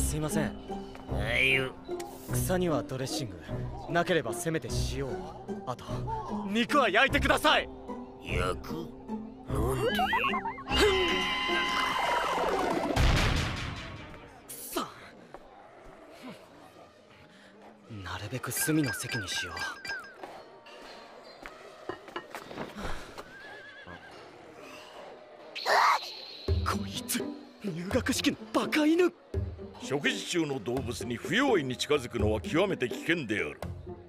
すいません。ああいう草にはドレッシング。なければせめて塩を。あと肉は焼いてください。焼く？なんで？さなるべく隅の席にしよう。こいつ入学式のバカ犬食事中の動物に不用意に近づくのは極めて危険である。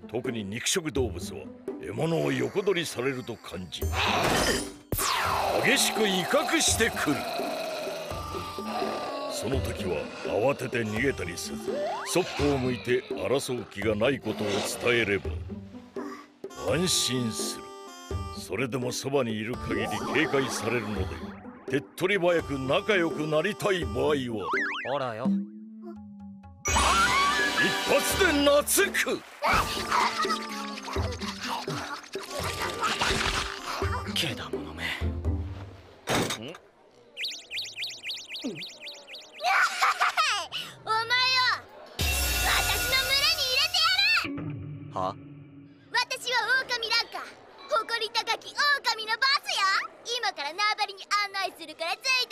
特に肉食動物は獲物を横取りされると感じ激しく威嚇してくる。その時は慌てて逃げたりせずそっぽを向いて争う気がないことを伝えれば安心する。それでもそばにいる限り警戒されるので手っ取り早く仲良くなりたい場合はほらよ。発で懐く。けだものめ。お前を私の群れに入れてやる！は？私は狼なんか。誇り高き狼のボスよ。今から縄張りに案内するからついて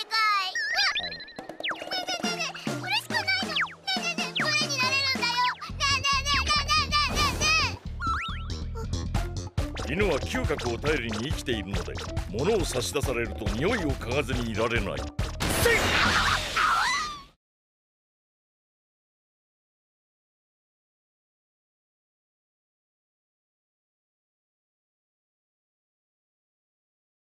犬は嗅覚を頼りに生きているので物を差し出されると匂いを嗅がずにいられない。せい